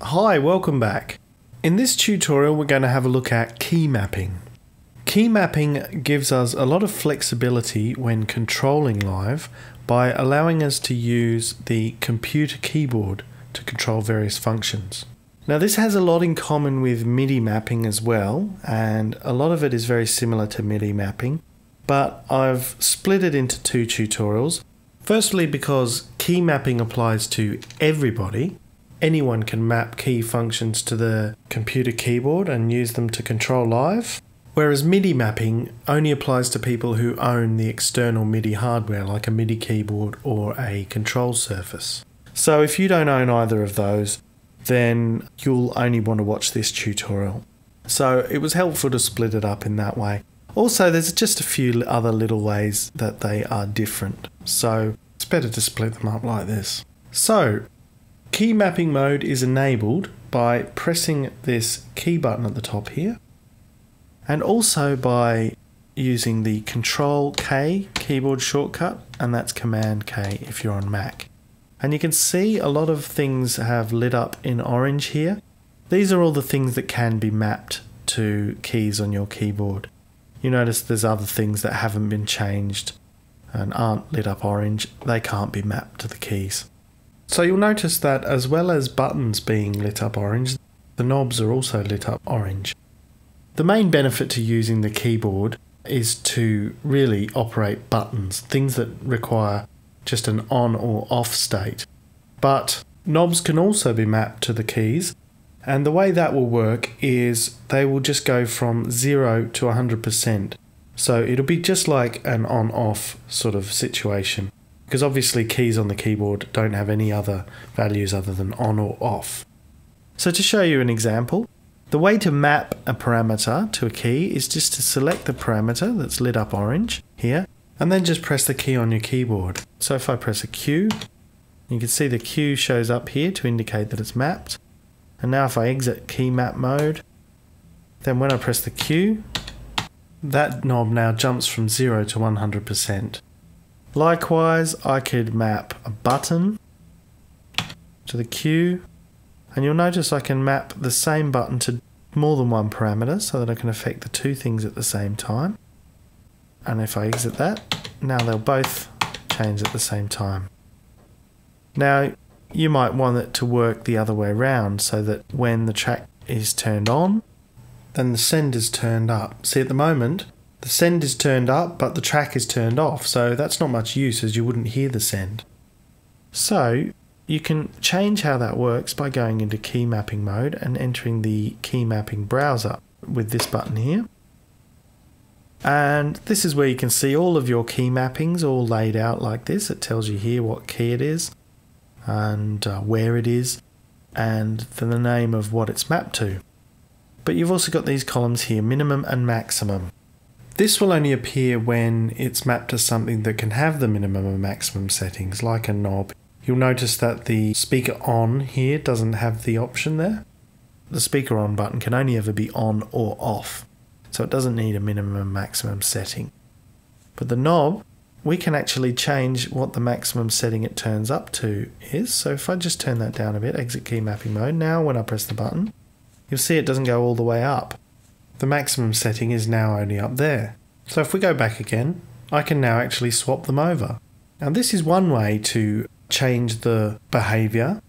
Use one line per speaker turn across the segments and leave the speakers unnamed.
Hi, welcome back. In this tutorial, we're going to have a look at key mapping. Key mapping gives us a lot of flexibility when controlling live by allowing us to use the computer keyboard to control various functions. Now this has a lot in common with MIDI mapping as well, and a lot of it is very similar to MIDI mapping, but I've split it into two tutorials. Firstly, because key mapping applies to everybody, anyone can map key functions to the computer keyboard and use them to control live. Whereas MIDI mapping only applies to people who own the external MIDI hardware like a MIDI keyboard or a control surface. So if you don't own either of those, then you'll only want to watch this tutorial. So it was helpful to split it up in that way. Also, there's just a few other little ways that they are different. So it's better to split them up like this. So key mapping mode is enabled by pressing this key button at the top here and also by using the control K keyboard shortcut and that's command K if you're on Mac. And you can see a lot of things have lit up in orange here. These are all the things that can be mapped to keys on your keyboard. You notice there's other things that haven't been changed and aren't lit up orange. They can't be mapped to the keys. So you'll notice that as well as buttons being lit up orange, the knobs are also lit up orange. The main benefit to using the keyboard is to really operate buttons, things that require just an on or off state. But knobs can also be mapped to the keys, and the way that will work is they will just go from 0 to 100%. So it'll be just like an on off sort of situation. Because obviously, keys on the keyboard don't have any other values other than on or off. So, to show you an example, the way to map a parameter to a key is just to select the parameter that's lit up orange here and then just press the key on your keyboard. So if I press a Q, you can see the Q shows up here to indicate that it's mapped. And now if I exit key map mode, then when I press the Q, that knob now jumps from 0 to 100%. Likewise, I could map a button to the Q, and you'll notice I can map the same button to more than one parameter so that I can affect the two things at the same time and if I exit that, now they'll both change at the same time. Now, you might want it to work the other way around so that when the track is turned on, then the send is turned up. See, at the moment, the send is turned up, but the track is turned off, so that's not much use as you wouldn't hear the send. So, you can change how that works by going into key mapping mode and entering the key mapping browser with this button here. And this is where you can see all of your key mappings all laid out like this. It tells you here what key it is and uh, where it is and the name of what it's mapped to. But you've also got these columns here, minimum and maximum. This will only appear when it's mapped to something that can have the minimum and maximum settings, like a knob. You'll notice that the speaker on here doesn't have the option there. The speaker on button can only ever be on or off so it doesn't need a minimum and maximum setting. But the knob, we can actually change what the maximum setting it turns up to is. So if I just turn that down a bit, exit key mapping mode, now when I press the button, you'll see it doesn't go all the way up. The maximum setting is now only up there. So if we go back again, I can now actually swap them over. Now this is one way to change the behavior.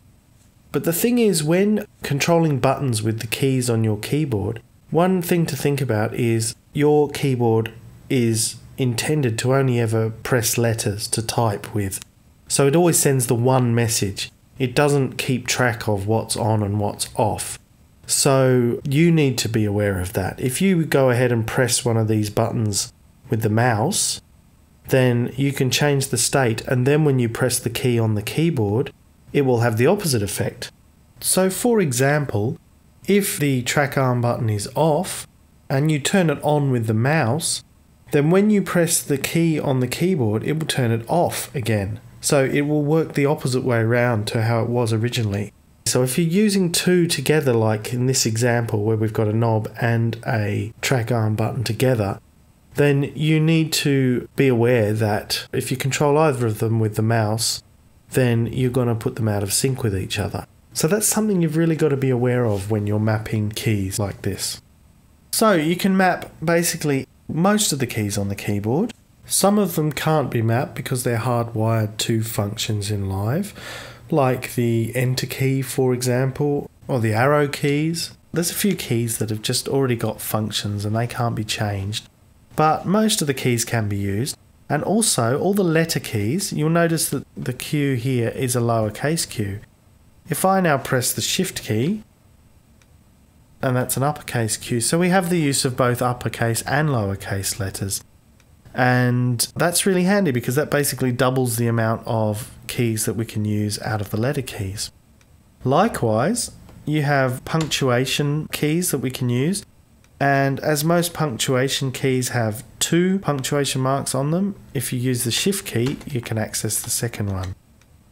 But the thing is when controlling buttons with the keys on your keyboard, one thing to think about is your keyboard is intended to only ever press letters to type with. So it always sends the one message. It doesn't keep track of what's on and what's off. So you need to be aware of that. If you go ahead and press one of these buttons with the mouse, then you can change the state, and then when you press the key on the keyboard, it will have the opposite effect. So, for example, if the track arm button is off and you turn it on with the mouse, then when you press the key on the keyboard, it will turn it off again. So it will work the opposite way around to how it was originally. So if you're using two together, like in this example where we've got a knob and a track arm button together, then you need to be aware that if you control either of them with the mouse, then you're going to put them out of sync with each other. So that's something you've really got to be aware of when you're mapping keys like this. So you can map basically most of the keys on the keyboard. Some of them can't be mapped because they're hardwired to functions in live, like the enter key, for example, or the arrow keys. There's a few keys that have just already got functions and they can't be changed, but most of the keys can be used. And also, all the letter keys, you'll notice that the Q here is a lowercase q. If I now press the Shift key, and that's an uppercase Q, so we have the use of both uppercase and lowercase letters. And that's really handy because that basically doubles the amount of keys that we can use out of the letter keys. Likewise, you have punctuation keys that we can use. And as most punctuation keys have two punctuation marks on them, if you use the shift key, you can access the second one.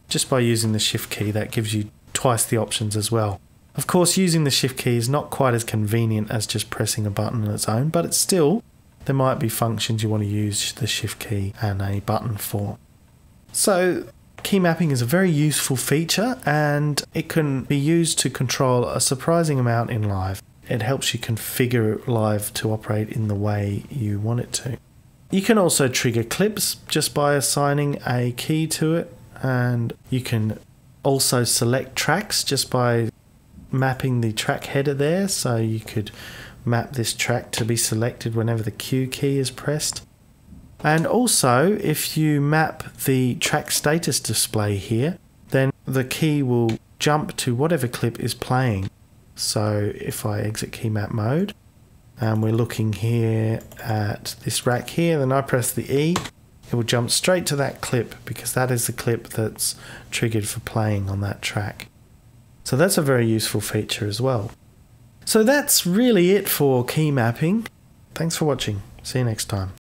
Just by using the shift key, that gives you twice the options as well. Of course, using the shift key is not quite as convenient as just pressing a button on its own, but it's still there might be functions you want to use the shift key and a button for. So key mapping is a very useful feature and it can be used to control a surprising amount in live. It helps you configure live to operate in the way you want it to. You can also trigger clips just by assigning a key to it and you can also select tracks just by mapping the track header there so you could map this track to be selected whenever the Q key is pressed. And also, if you map the track status display here, then the key will jump to whatever clip is playing. So if I exit key map mode, and we're looking here at this rack here, then I press the E, it will jump straight to that clip because that is the clip that's triggered for playing on that track. So that's a very useful feature as well. So that's really it for key mapping. Thanks for watching. See you next time.